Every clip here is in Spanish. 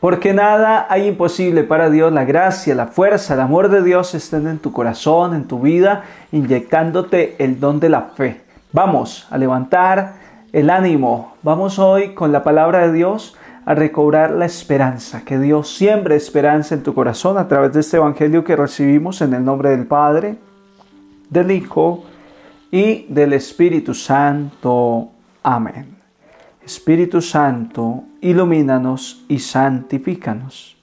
Porque nada hay imposible para Dios. La gracia, la fuerza, el amor de Dios estén en tu corazón, en tu vida, inyectándote el don de la fe. Vamos a levantar el ánimo. Vamos hoy con la palabra de Dios a recobrar la esperanza. Que Dios siembre esperanza en tu corazón a través de este evangelio que recibimos en el nombre del Padre, del Hijo y del Espíritu Santo. Amén. Espíritu Santo, ilumínanos y santifícanos.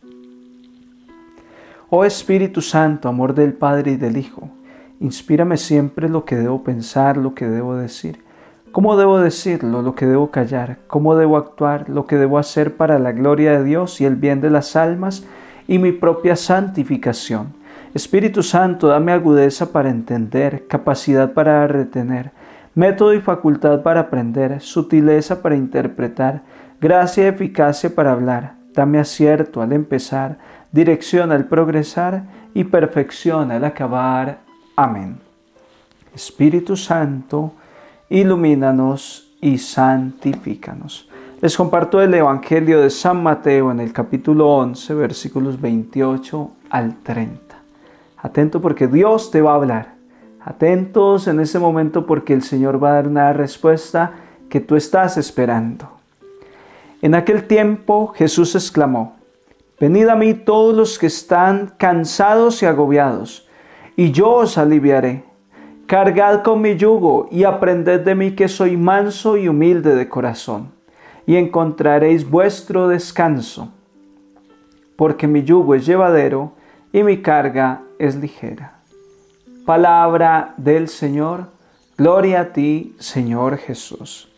Oh Espíritu Santo, amor del Padre y del Hijo, inspírame siempre lo que debo pensar, lo que debo decir, cómo debo decirlo, lo que debo callar, cómo debo actuar, lo que debo hacer para la gloria de Dios y el bien de las almas y mi propia santificación. Espíritu Santo, dame agudeza para entender, capacidad para retener, método y facultad para aprender, sutileza para interpretar, gracia y eficacia para hablar. Dame acierto al empezar, dirección al progresar y perfección al acabar. Amén. Espíritu Santo, ilumínanos y santifícanos. Les comparto el Evangelio de San Mateo en el capítulo 11, versículos 28 al 30. Atento porque Dios te va a hablar. Atentos en ese momento porque el Señor va a dar una respuesta que tú estás esperando. En aquel tiempo Jesús exclamó, Venid a mí todos los que están cansados y agobiados, y yo os aliviaré. Cargad con mi yugo y aprended de mí que soy manso y humilde de corazón, y encontraréis vuestro descanso, porque mi yugo es llevadero y mi carga es ligera. Palabra del Señor, gloria a ti, Señor Jesús.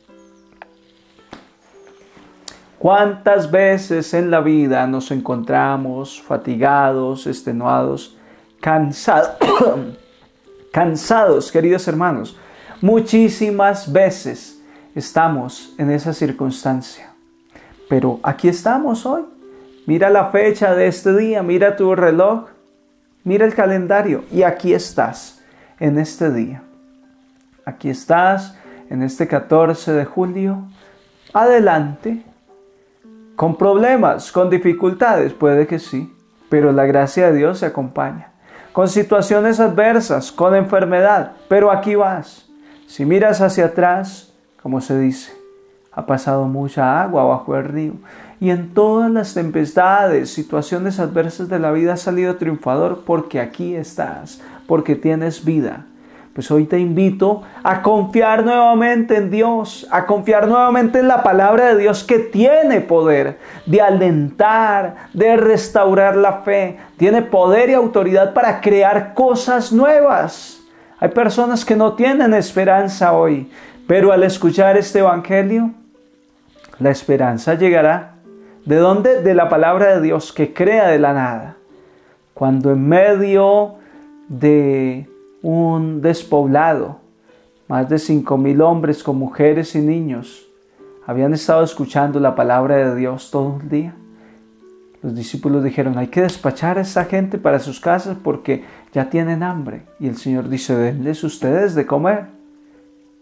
¿Cuántas veces en la vida nos encontramos fatigados, extenuados, cansados, cansados, queridos hermanos? Muchísimas veces estamos en esa circunstancia. Pero aquí estamos hoy. Mira la fecha de este día, mira tu reloj Mira el calendario y aquí estás en este día. Aquí estás en este 14 de julio. Adelante. Con problemas, con dificultades, puede que sí, pero la gracia de Dios se acompaña. Con situaciones adversas, con enfermedad, pero aquí vas. Si miras hacia atrás, como se dice, ha pasado mucha agua bajo el río y en todas las tempestades, situaciones adversas de la vida has salido triunfador porque aquí estás, porque tienes vida. Pues hoy te invito a confiar nuevamente en Dios, a confiar nuevamente en la palabra de Dios que tiene poder de alentar, de restaurar la fe, tiene poder y autoridad para crear cosas nuevas. Hay personas que no tienen esperanza hoy, pero al escuchar este Evangelio, la esperanza llegará ¿De dónde? De la palabra de Dios que crea de la nada. Cuando en medio de un despoblado, más de cinco mil hombres con mujeres y niños habían estado escuchando la palabra de Dios todo el día. Los discípulos dijeron, hay que despachar a esta gente para sus casas porque ya tienen hambre. Y el Señor dice, denles ustedes de comer.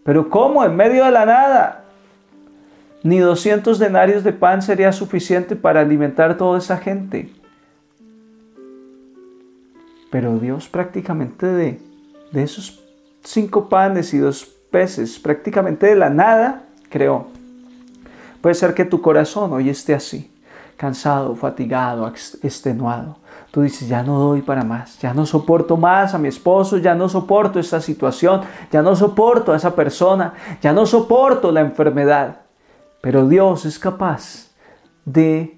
Pero ¿cómo? En medio de la nada ni 200 denarios de pan sería suficiente para alimentar toda esa gente. Pero Dios prácticamente de, de esos cinco panes y dos peces, prácticamente de la nada, creó. Puede ser que tu corazón hoy esté así, cansado, fatigado, extenuado. Tú dices, ya no doy para más, ya no soporto más a mi esposo, ya no soporto esta situación, ya no soporto a esa persona, ya no soporto la enfermedad. Pero Dios es capaz de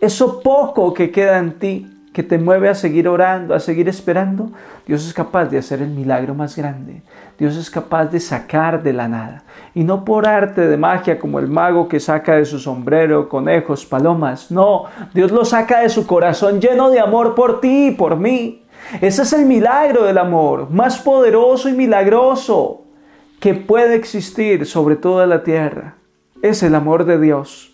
eso poco que queda en ti, que te mueve a seguir orando, a seguir esperando. Dios es capaz de hacer el milagro más grande. Dios es capaz de sacar de la nada. Y no por arte de magia como el mago que saca de su sombrero conejos, palomas. No, Dios lo saca de su corazón lleno de amor por ti y por mí. Ese es el milagro del amor, más poderoso y milagroso que puede existir sobre toda la tierra es el amor de Dios.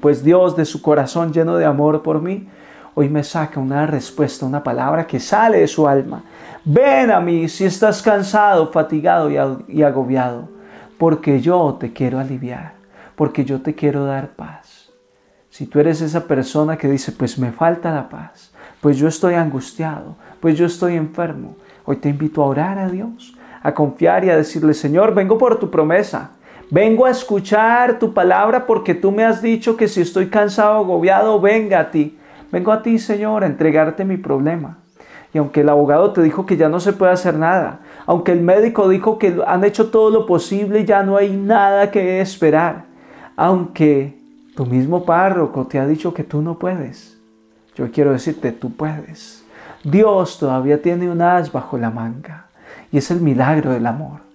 Pues Dios de su corazón lleno de amor por mí, hoy me saca una respuesta, una palabra que sale de su alma. Ven a mí si estás cansado, fatigado y agobiado, porque yo te quiero aliviar, porque yo te quiero dar paz. Si tú eres esa persona que dice, pues me falta la paz, pues yo estoy angustiado, pues yo estoy enfermo, hoy te invito a orar a Dios, a confiar y a decirle, Señor, vengo por tu promesa. Vengo a escuchar tu palabra porque tú me has dicho que si estoy cansado, agobiado, venga a ti. Vengo a ti, Señor, a entregarte mi problema. Y aunque el abogado te dijo que ya no se puede hacer nada, aunque el médico dijo que han hecho todo lo posible y ya no hay nada que esperar, aunque tu mismo párroco te ha dicho que tú no puedes, yo quiero decirte, tú puedes. Dios todavía tiene un as bajo la manga y es el milagro del amor.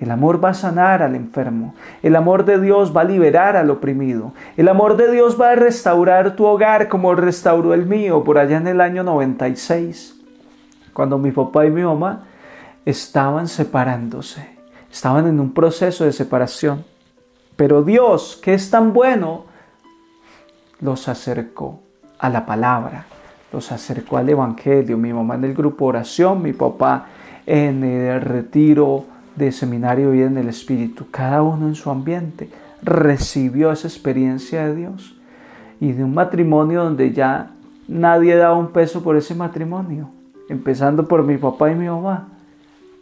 El amor va a sanar al enfermo. El amor de Dios va a liberar al oprimido. El amor de Dios va a restaurar tu hogar como restauró el mío por allá en el año 96 cuando mi papá y mi mamá estaban separándose, estaban en un proceso de separación. Pero Dios, que es tan bueno, los acercó a la palabra, los acercó al Evangelio. Mi mamá en el grupo oración, mi papá en el retiro de seminario y en el Espíritu. Cada uno en su ambiente recibió esa experiencia de Dios y de un matrimonio donde ya nadie daba un peso por ese matrimonio empezando por mi papá y mi mamá,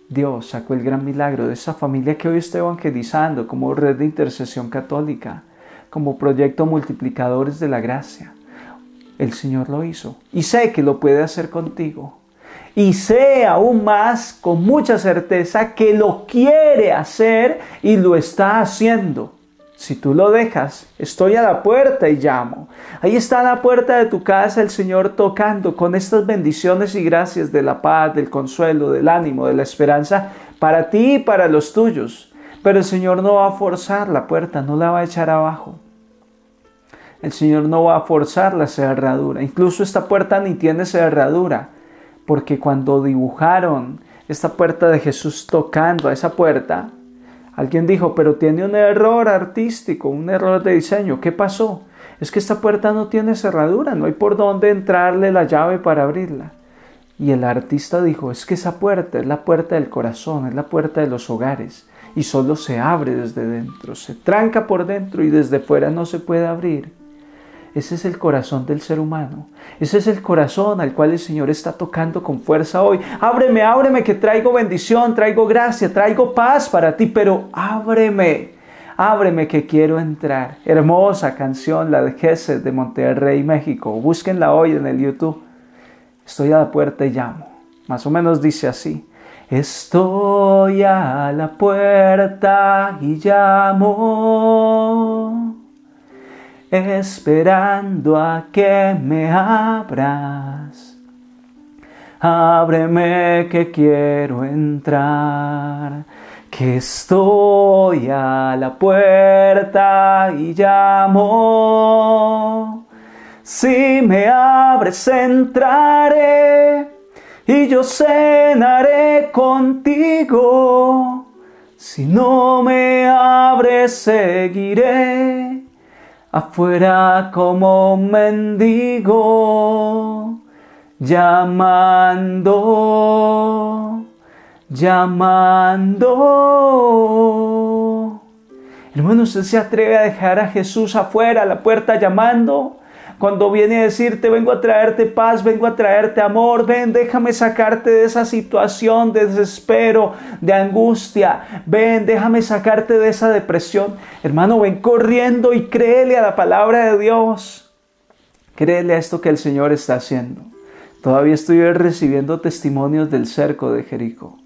Dios sacó el gran milagro de esa familia que hoy estoy evangelizando como red de intercesión católica, como proyecto multiplicadores de la gracia. El Señor lo hizo y sé que lo puede hacer contigo. Y sé aún más con mucha certeza que lo quiere hacer y lo está haciendo. Si tú lo dejas, estoy a la puerta y llamo. Ahí está la puerta de tu casa el Señor tocando con estas bendiciones y gracias de la paz, del consuelo, del ánimo, de la esperanza para ti y para los tuyos. Pero el Señor no va a forzar la puerta, no la va a echar abajo. El Señor no va a forzar la cerradura. Incluso esta puerta ni tiene cerradura, porque cuando dibujaron esta puerta de Jesús tocando a esa puerta, Alguien dijo, pero tiene un error artístico, un error de diseño. ¿Qué pasó? Es que esta puerta no tiene cerradura, no hay por dónde entrarle la llave para abrirla. Y el artista dijo, es que esa puerta es la puerta del corazón, es la puerta de los hogares, y solo se abre desde dentro, se tranca por dentro y desde fuera no se puede abrir. Ese es el corazón del ser humano. Ese es el corazón al cual el Señor está tocando con fuerza hoy. Ábreme, ábreme, que traigo bendición, traigo gracia, traigo paz para ti, pero ábreme, ábreme que quiero entrar. Hermosa canción, la de Gesed de Monterrey, México. Búsquenla hoy en el YouTube. Estoy a la puerta y llamo. Más o menos dice así. Estoy a la puerta y llamo esperando a que me abras. Ábreme que quiero entrar, que estoy a la puerta y llamo. Si me abres entraré y yo cenaré contigo. Si no me abres seguiré afuera como mendigo, llamando, llamando. Hermano, ¿usted se atreve a dejar a Jesús afuera, a la puerta, llamando? Cuando viene a decirte, vengo a traerte paz, vengo a traerte amor, ven, déjame sacarte de esa situación de desespero, de angustia, ven, déjame sacarte de esa depresión. Hermano, ven corriendo y créele a la palabra de Dios. Créele a esto que el Señor está haciendo. Todavía estoy recibiendo testimonios del cerco de Jericó.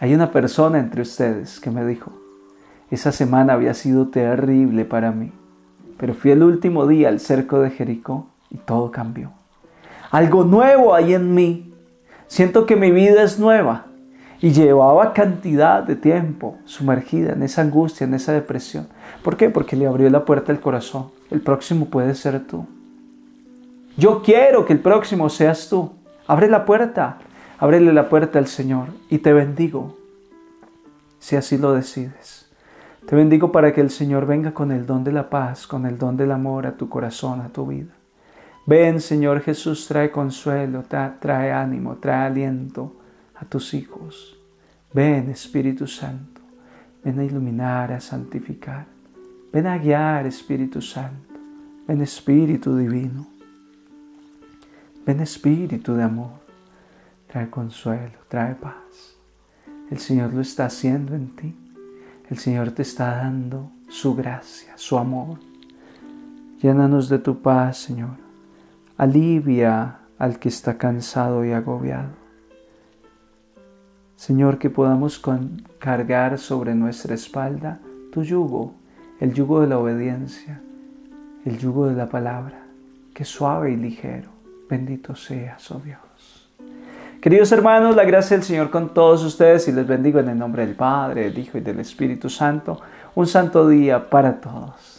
Hay una persona entre ustedes que me dijo, esa semana había sido terrible para mí. Pero fui el último día al cerco de Jericó y todo cambió. Algo nuevo hay en mí. Siento que mi vida es nueva. Y llevaba cantidad de tiempo sumergida en esa angustia, en esa depresión. ¿Por qué? Porque le abrió la puerta al corazón. El próximo puede ser tú. Yo quiero que el próximo seas tú. Abre la puerta. Ábrele la puerta al Señor y te bendigo si así lo decides. Te bendigo para que el Señor venga con el don de la paz, con el don del amor a tu corazón, a tu vida. Ven, Señor Jesús, trae consuelo, trae ánimo, trae aliento a tus hijos. Ven, Espíritu Santo, ven a iluminar, a santificar. Ven a guiar, Espíritu Santo. Ven Espíritu Divino. Ven Espíritu de amor. Trae consuelo, trae paz. El Señor lo está haciendo en ti. El Señor te está dando su gracia, su amor. Llénanos de tu paz, Señor. Alivia al que está cansado y agobiado. Señor, que podamos cargar sobre nuestra espalda tu yugo, el yugo de la obediencia, el yugo de la palabra, que suave y ligero. Bendito seas, oh Dios. Queridos hermanos, la gracia del Señor con todos ustedes y les bendigo en el nombre del Padre, del Hijo y del Espíritu Santo. Un santo día para todos.